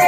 Ei!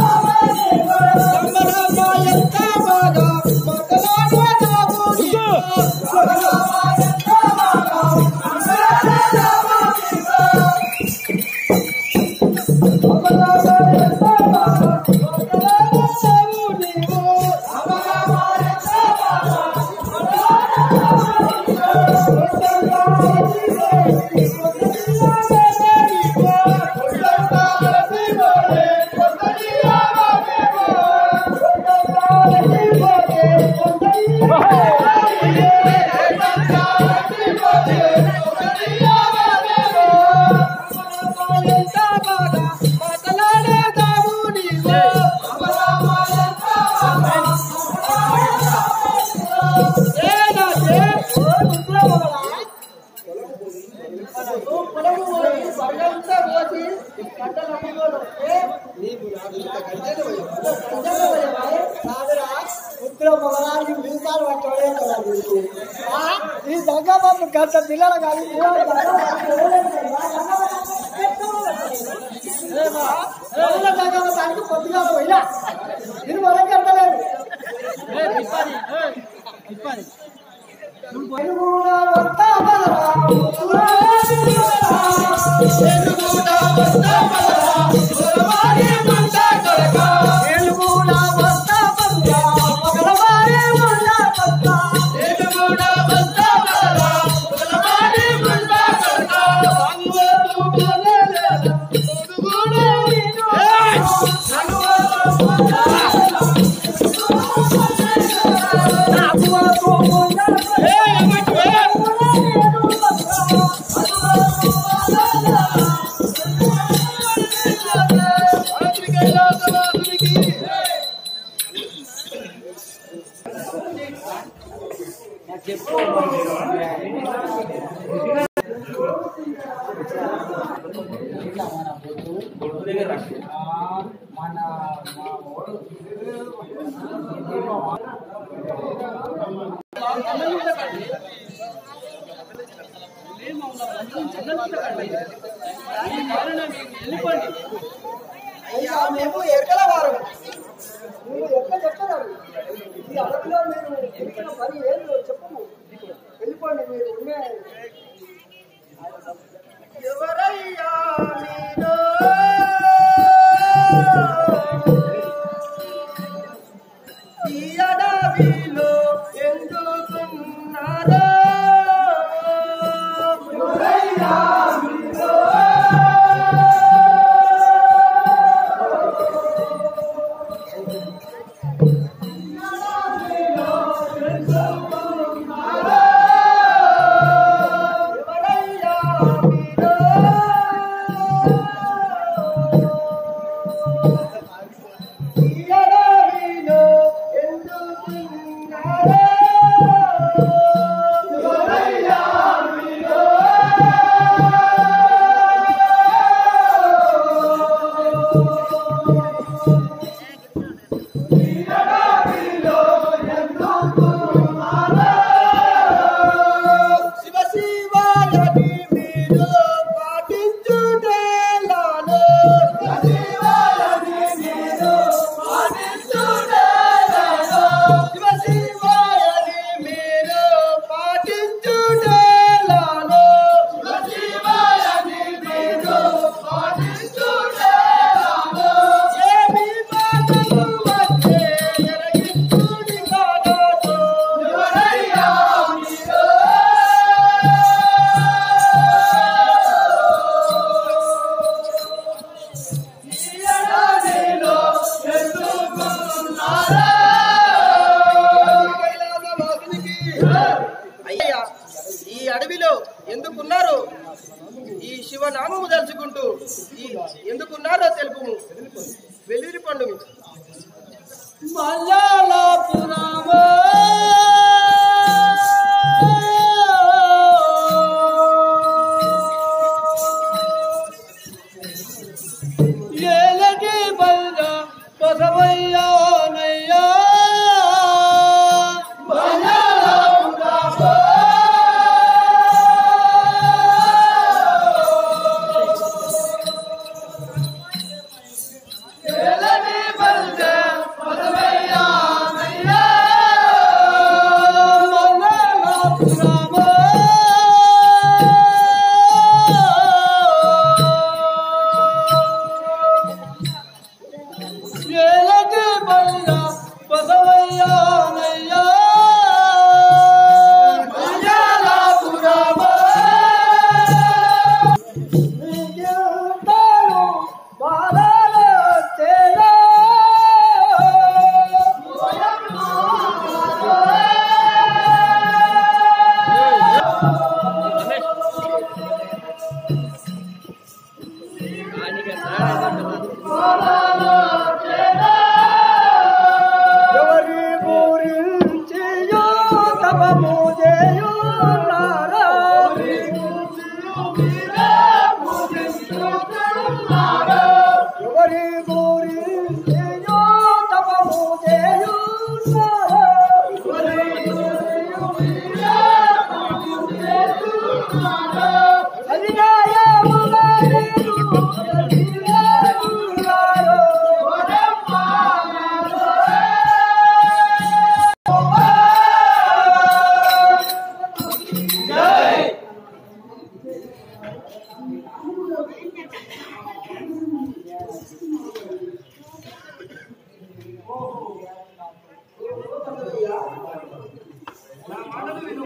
పాపం గంట పిల్లలు కాదు దానికి పొద్దుగా పోయినా నేను మొదలు కట్టలేదు తెలుగు అయ్యా మేము ఎక్కల వారు నువ్వు ఎక్కడ చెప్తున్నారు ఈ అడవిలో మీరు ఎక్కిన పని ఏందో చెప్పము వెళ్ళిపోండి మీరు ఉండే ఎవరయ్యా మీరు ఈ Hare ఈ అడవిలో ఎందుకున్నారు ఈ శివనామము తలుచుకుంటూ ఈ ఎందుకున్నారో తెలుపు వెల్లిరి పండుగ. ఏలటి బల్ల బసవయ్యానయ్యా Rock. నా మాటలు విను